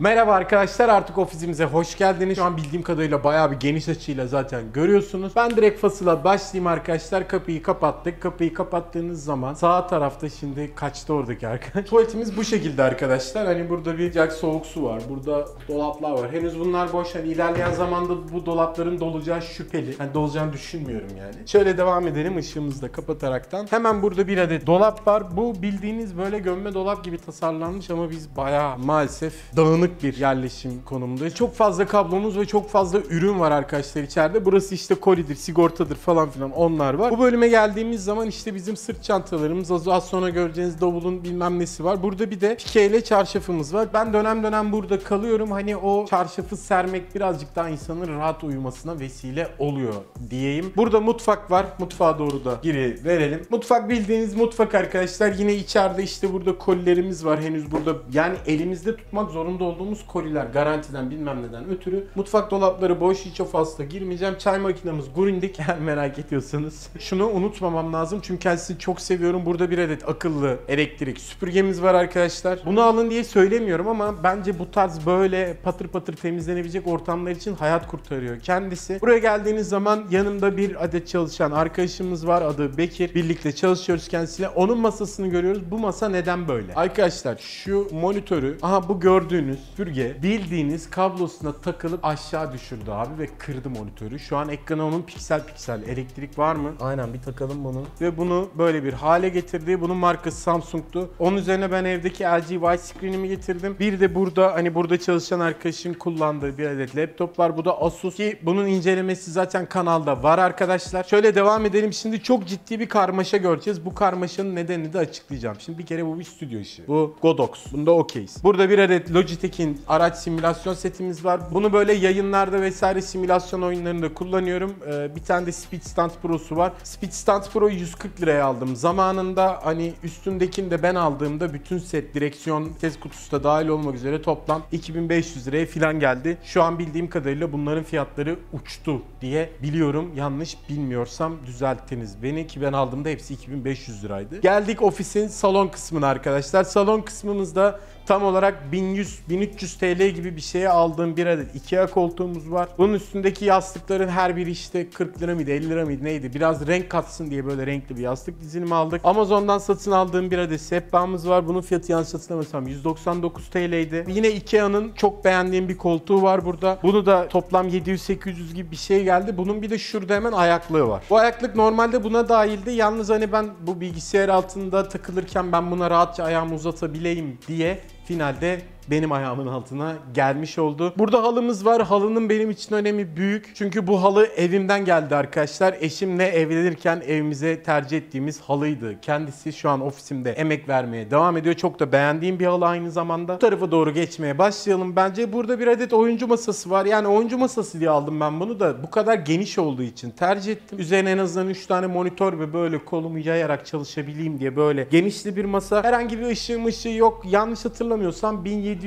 Merhaba arkadaşlar artık ofisimize hoş geldiniz. Şu an bildiğim kadarıyla bayağı bir geniş açıyla zaten görüyorsunuz. Ben direkt fasıla başlayayım arkadaşlar. Kapıyı kapattık. Kapıyı kapattığınız zaman sağ tarafta şimdi kaçtı oradaki arkadaş. Tuvaletimiz bu şekilde arkadaşlar. Hani burada bir sıcak soğuk su var. Burada dolaplar var. Henüz bunlar boş. Hani ilerleyen zamanda bu dolapların dolacağı şüpheli. Hani dolacağını düşünmüyorum yani. Şöyle devam edelim ışığımızı da kapataraktan. Hemen burada bir adet dolap var. Bu bildiğiniz böyle gömme dolap gibi tasarlanmış ama biz bayağı maalesef dağınık bir yerleşim konumundayız. Çok fazla kablomuz ve çok fazla ürün var arkadaşlar içeride. Burası işte kolidir, sigortadır falan filan onlar var. Bu bölüme geldiğimiz zaman işte bizim sırt çantalarımız, az, sonra göreceğiniz davulun bilmem nesi var. Burada bir de pike ile çarşafımız var. Ben dönem dönem burada kalıyorum. Hani o çarşafı sermek birazcık daha insanın rahat uyumasına vesile oluyor diyeyim. Burada mutfak var. Mutfağa doğru da giri verelim. Mutfak bildiğiniz mutfak arkadaşlar. Yine içeride işte burada kolilerimiz var. Henüz burada yani elimizde tutmak zorunda olduğumuz koliler garantiden bilmem neden ötürü. Mutfak dolapları boş hiç o fasla girmeyeceğim. Çay makinemiz Grundig eğer merak ediyorsanız. Şunu unutmamam lazım çünkü kendisini çok seviyorum. Burada bir adet akıllı elektrik süpürgemiz var arkadaşlar. Bunu alın diye söylemiyorum ama bence bu tarz böyle patır patır temizlenebilecek ortamlar için hayat kurtarıyor kendisi. Buraya geldiğiniz zaman yanımda bir adet çalışan arkadaşımız var. Adı Bekir. Birlikte çalışıyoruz kendisiyle. Onun masasını görüyoruz. Bu masa neden böyle? Arkadaşlar şu monitörü aha bu gördüğünüz süpürge bildiğiniz kablosuna takılıp aşağı düşürdü abi ve kırdı monitörü. Şu an ekranı onun piksel piksel. Elektrik var mı? Aynen bir takalım bunu. Ve bunu böyle bir hale getirdi. Bunun markası Samsung'tu. Onun üzerine ben evdeki LG widescreen'imi getirdim. Bir de burada hani burada çalışan arkadaşın kullandığı bir adet laptop var. Bu da Asus ki bunun incelemesi zaten kanalda var arkadaşlar. Şöyle devam edelim. Şimdi çok ciddi bir karmaşa göreceğiz. Bu karmaşanın nedenini de açıklayacağım. Şimdi bir kere bu bir stüdyo işi. Bu Godox. Bunda okeyiz. Burada bir adet Logitech'in araç simülasyon setimiz var. Bunu böyle yayınlarda vesaire simülasyon oyunlarında kullanıyorum. Ee, bir tane de Speed Stand Pro'su var. Speed Stand Pro'yu 140 liraya aldım. Zamanında hani üstündekini de ben aldığımda bütün set, direksiyon, test kutusu da dahil olmak üzere toplam 2500 liraya falan geldi. Şu an bildiğim kadarıyla bunların fiyatları uçtu diye biliyorum. Yanlış bilmiyorsam düzelttiniz beni ki ben aldığımda hepsi 2500 liraydı. Geldik ofisin salon kısmına arkadaşlar. Salon kısmımızda tam olarak 1100-1300 TL gibi bir şeye aldığım bir adet Ikea koltuğumuz var. Bunun üstündeki yastıkların her biri işte 40 lira mıydı 50 lira mıydı neydi? Biraz renk katsın diye böyle renkli bir yastık dizilimi aldık. Amazon'dan satın aldığım bir adet sehpamız var. Bunun fiyatı yanlış hatırlamıyorsam 199 TL'ydi. Yine Ikea'nın çok beğendiğim bir koltuğu var burada. Bunu da toplam 700-800 gibi bir şey geldi. Bunun bir de şurada hemen ayaklığı var. Bu ayaklık normalde buna dahildi. Yalnız hani ben bu bilgisayar altında takılırken ben buna rahatça ayağımı uzatabileyim diye finalde benim ayağımın altına gelmiş oldu. Burada halımız var. Halının benim için önemi büyük. Çünkü bu halı evimden geldi arkadaşlar. Eşimle evlenirken evimize tercih ettiğimiz halıydı. Kendisi şu an ofisimde emek vermeye devam ediyor. Çok da beğendiğim bir halı aynı zamanda. Bu tarafa doğru geçmeye başlayalım. Bence burada bir adet oyuncu masası var. Yani oyuncu masası diye aldım ben bunu da. Bu kadar geniş olduğu için tercih ettim. Üzerine en azından 3 tane monitör ve böyle kolumu yayarak çalışabileyim diye böyle genişli bir masa. Herhangi bir ışığı ışığı yok. Yanlış hatırlamıyorsam 1700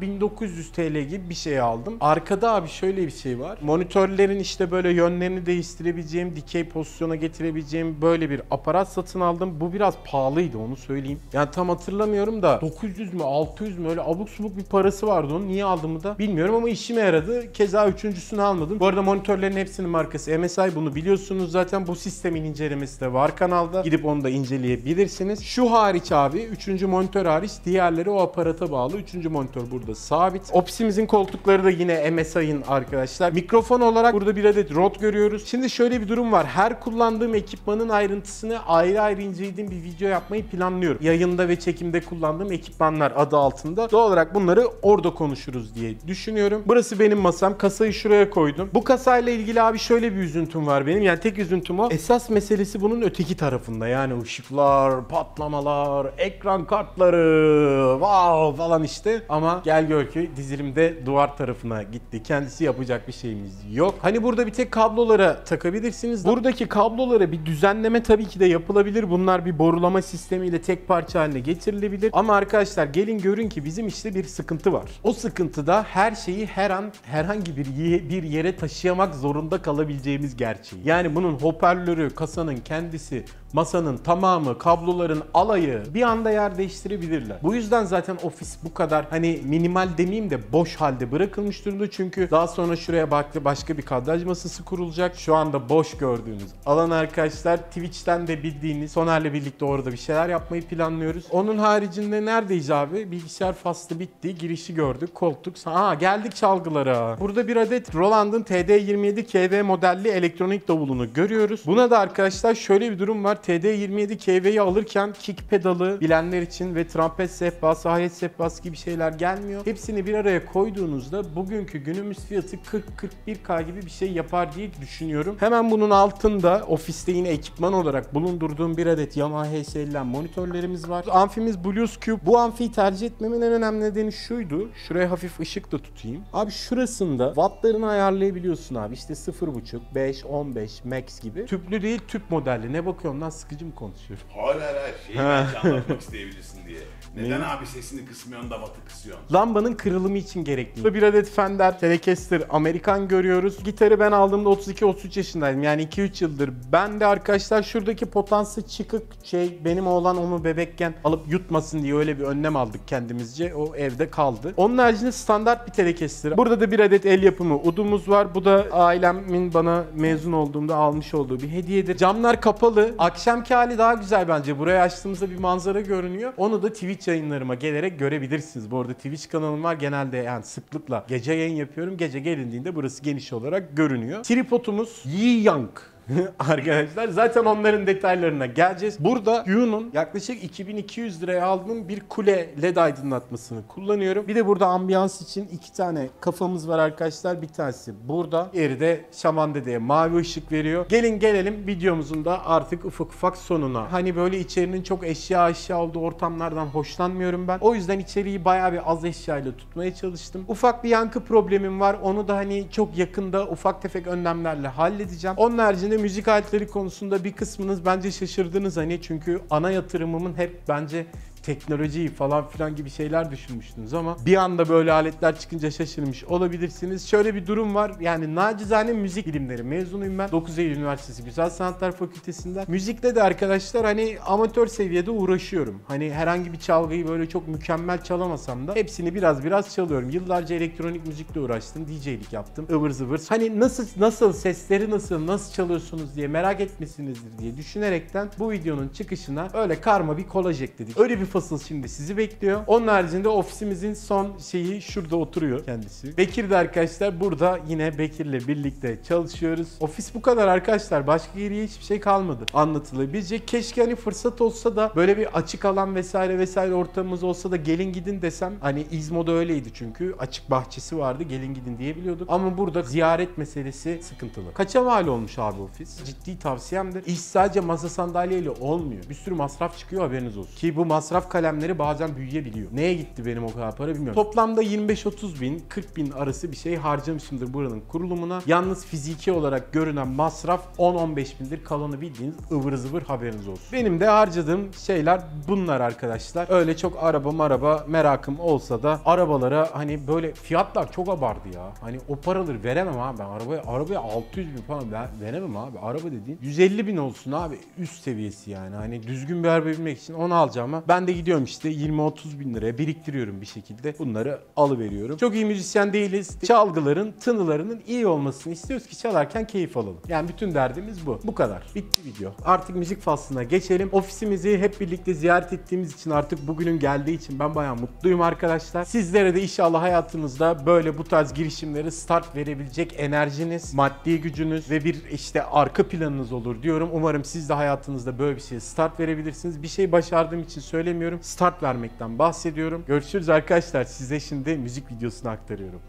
1900 TL gibi bir şey aldım. Arkada abi şöyle bir şey var. Monitörlerin işte böyle yönlerini değiştirebileceğim, dikey pozisyona getirebileceğim böyle bir aparat satın aldım. Bu biraz pahalıydı onu söyleyeyim. Yani tam hatırlamıyorum da 900 mü 600 mü öyle abuk subuk bir parası vardı onun. Niye aldığımı da bilmiyorum ama işime yaradı. Keza üçüncüsünü almadım. Bu arada monitörlerin hepsinin markası MSI bunu biliyorsunuz zaten. Bu sistemin incelemesi de var kanalda. Gidip onu da inceleyebilirsiniz. Şu hariç abi üçüncü monitör hariç diğerleri o aparata bağlı. Üçüncü monitör burada sabit. Ofisimizin koltukları da yine MSI'ın arkadaşlar. Mikrofon olarak burada bir adet Rode görüyoruz. Şimdi şöyle bir durum var. Her kullandığım ekipmanın ayrıntısını ayrı ayrı incelediğim bir video yapmayı planlıyorum. Yayında ve çekimde kullandığım ekipmanlar adı altında. Doğal olarak bunları orada konuşuruz diye düşünüyorum. Burası benim masam. Kasayı şuraya koydum. Bu kasayla ilgili abi şöyle bir üzüntüm var benim. Yani tek üzüntüm o. Esas meselesi bunun öteki tarafında. Yani ışıklar, patlamalar, ekran kartları, wow falan işte. Ama gel gör ki dizilimde duvar tarafına gitti. Kendisi yapacak bir şeyimiz yok. Hani burada bir tek kablolara takabilirsiniz. Buradaki kablolara bir düzenleme tabii ki de yapılabilir. Bunlar bir borulama sistemiyle tek parça haline getirilebilir. Ama arkadaşlar gelin görün ki bizim işte bir sıkıntı var. O sıkıntıda her şeyi her an herhangi bir bir yere taşıyamak zorunda kalabileceğimiz gerçeği. Yani bunun hoparlörü, kasanın kendisi, masanın tamamı, kabloların alayı bir anda yer değiştirebilirler. Bu yüzden zaten ofis bu kadar hani minimal demeyeyim de boş halde bırakılmış durumda. Çünkü daha sonra şuraya baktı başka bir kadraj masası kurulacak. Şu anda boş gördüğünüz alan arkadaşlar Twitch'ten de bildiğiniz Soner'le birlikte orada bir şeyler yapmayı planlıyoruz. Onun haricinde neredeyiz abi? Bilgisayar faslı bitti. Girişi gördük. Koltuk. Aa geldik çalgılara. Burada bir adet Roland'ın TD27 KV modelli elektronik davulunu görüyoruz. Buna da arkadaşlar şöyle bir durum var. TD27 KV'yi alırken kick pedalı bilenler için ve trompet sehpası, hayet sehpası gibi şeyler gelmiyor. Hepsini bir araya koyduğunuzda bugünkü günümüz fiyatı 40-41K gibi bir şey yapar diye düşünüyorum. Hemen bunun altında ofiste yine ekipman olarak bulundurduğum bir adet Yamaha HSL'den monitörlerimiz var. Amfimiz Blues Cube. Bu amfiyi tercih etmemin en önemli nedeni şuydu. Şuraya hafif ışık da tutayım. Abi şurasında wattlarını ayarlayabiliyorsun abi. İşte 0.5, 5, 15, max gibi. Tüplü değil tüp modelli. Ne bakıyorsun lan sıkıcı mı konuşuyorum? Hayır hayır hayır. Şeyi belki anlatmak isteyebilirsin diye. Neden abi sesini kısmıyorsun da batı kısıyorsun? Lambanın kırılımı için gerekli. Burada bir adet Fender Telecaster Amerikan görüyoruz. Gitarı ben aldığımda 32-33 yaşındaydım. Yani 2-3 yıldır. Ben de arkadaşlar şuradaki potansı çıkık şey benim oğlan onu bebekken alıp yutmasın diye öyle bir önlem aldık kendimizce. O evde kaldı. Onun haricinde standart bir Telecaster. Burada da bir adet el yapımı udumuz var. Bu da ailemin bana mezun olduğumda almış olduğu bir hediyedir. Camlar kapalı. Akşamki hali daha güzel bence. Burayı açtığımızda bir manzara görünüyor. Onu da Twitch yayınlarıma gelerek görebilirsiniz. Bu arada Twitch kanalım var. Genelde yani sıklıkla gece yayın yapıyorum. Gece gelindiğinde burası geniş olarak görünüyor. Tripodumuz Yi Yang. Arkadaşlar zaten onların detaylarına geleceğiz. Burada Yu'nun yaklaşık 2200 liraya aldığım bir kule led aydınlatmasını kullanıyorum. Bir de burada ambiyans için iki tane kafamız var arkadaşlar. Bir tanesi burada. Diğeri de Şaman Dede'ye mavi ışık veriyor. Gelin gelelim videomuzun da artık ufak ufak sonuna. Hani böyle içerinin çok eşya eşya olduğu ortamlardan hoşlanmıyorum ben. O yüzden içeriği bayağı bir az eşyayla tutmaya çalıştım. Ufak bir yankı problemim var. Onu da hani çok yakında ufak tefek önlemlerle halledeceğim. Onun haricinde müzik aletleri konusunda bir kısmınız bence şaşırdınız hani. Çünkü ana yatırımımın hep bence teknolojiyi falan filan gibi şeyler düşünmüştünüz ama bir anda böyle aletler çıkınca şaşırmış olabilirsiniz. Şöyle bir durum var. Yani nacizane müzik bilimleri mezunuyum ben. 9 Eylül Üniversitesi Güzel Sanatlar Fakültesinden. Müzikle de arkadaşlar hani amatör seviyede uğraşıyorum. Hani herhangi bir çalgıyı böyle çok mükemmel çalamasam da hepsini biraz biraz çalıyorum. Yıllarca elektronik müzikle uğraştım. DJ'lik yaptım. ıvır zıvır. Hani nasıl nasıl sesleri nasıl nasıl çalıyorsunuz diye merak etmesinizdir diye düşünerekten bu videonun çıkışına öyle karma bir kolaj ekledik. Öyle bir fasıl şimdi sizi bekliyor. Onun haricinde ofisimizin son şeyi şurada oturuyor kendisi. Bekir de arkadaşlar burada yine Bekir'le birlikte çalışıyoruz. Ofis bu kadar arkadaşlar. Başka geriye hiçbir şey kalmadı anlatılabilecek. Keşke hani fırsat olsa da böyle bir açık alan vesaire vesaire ortamımız olsa da gelin gidin desem. Hani İzmo'da öyleydi çünkü. Açık bahçesi vardı. Gelin gidin diyebiliyorduk. Ama burada ziyaret meselesi sıkıntılı. Kaça mal olmuş abi ofis? Ciddi tavsiyemdir. İş sadece masa sandalyeyle olmuyor. Bir sürü masraf çıkıyor haberiniz olsun. Ki bu masraf kalemleri bazen büyüyebiliyor. Neye gitti benim o kadar para bilmiyorum. Toplamda 25-30 bin, 40 bin arası bir şey harcamışımdır buranın kurulumuna. Yalnız fiziki olarak görünen masraf 10-15 bindir. Kalanı bildiğiniz ıvır zıvır haberiniz olsun. Benim de harcadığım şeyler bunlar arkadaşlar. Öyle çok araba maraba merakım olsa da arabalara hani böyle fiyatlar çok abartı ya. Hani o paraları veremem abi ben arabaya arabaya 600 bin falan ver- veremem abi. Araba dediğin 150 bin olsun abi üst seviyesi yani. Hani düzgün bir araba binmek için onu alacağım ama ben de gidiyorum işte 20-30 bin liraya biriktiriyorum bir şekilde. Bunları alıveriyorum. Çok iyi müzisyen değiliz. Çalgıların, tınılarının iyi olmasını istiyoruz ki çalarken keyif alalım. Yani bütün derdimiz bu. Bu kadar. Bitti video. Artık müzik faslına geçelim. Ofisimizi hep birlikte ziyaret ettiğimiz için artık bugünün geldiği için ben bayağı mutluyum arkadaşlar. Sizlere de inşallah hayatınızda böyle bu tarz girişimlere start verebilecek enerjiniz, maddi gücünüz ve bir işte arka planınız olur diyorum. Umarım siz de hayatınızda böyle bir şeye start verebilirsiniz. Bir şey başardığım için söylemiyorum. Start vermekten bahsediyorum. Görüşürüz arkadaşlar. Size şimdi müzik videosunu aktarıyorum.